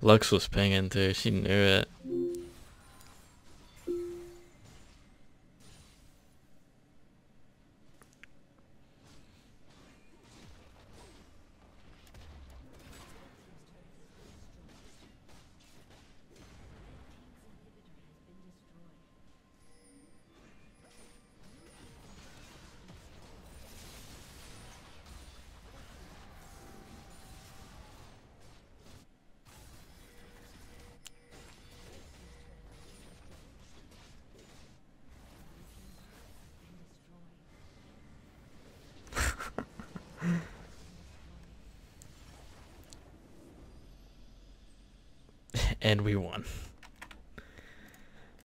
Lux was pinging too. She knew it. And we won.